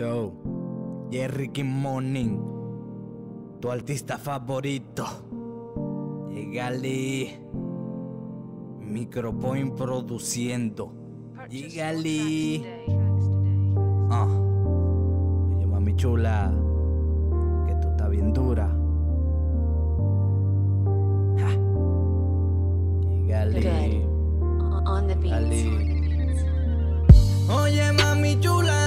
Yo, Jerry King Morning, tu artista favorito. Llegale. Micropoint produciendo. Llegale. Ah. Oye, mami chula, que tú estás bien dura. Ja. Llegale. on the beat. Llegale. Oye mami chula,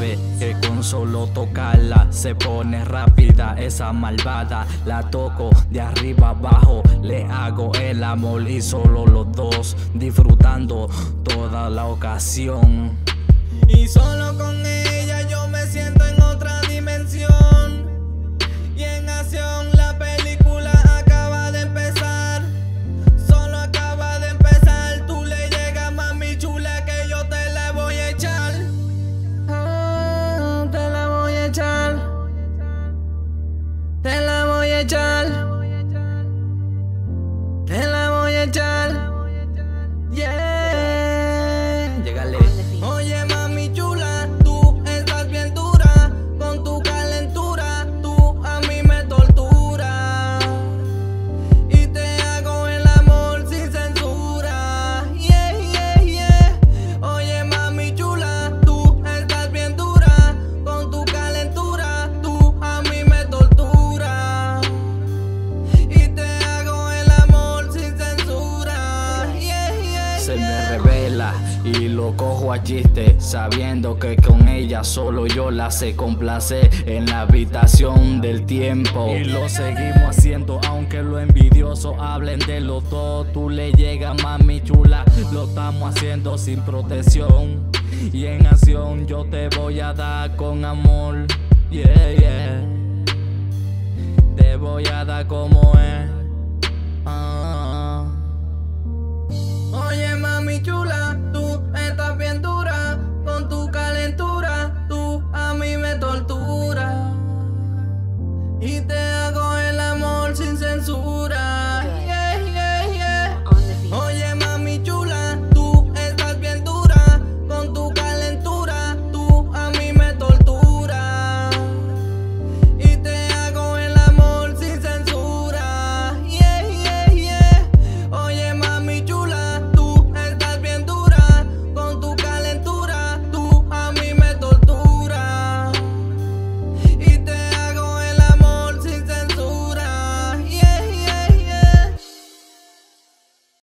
que con solo tocarla se pone rápida esa malvada. La toco de arriba abajo, le hago el amor y solo los dos disfrutando toda la ocasión. Y solo con ella Se me revela y lo cojo a chiste, sabiendo que con ella solo yo la sé complacer en la habitación del tiempo. Y lo seguimos haciendo, aunque los envidiosos hablen de los dos. Tú le llegas, mami chula, lo estamos haciendo sin protección. Y en acción yo te voy a dar con amor. Yeah, yeah. Te voy a dar como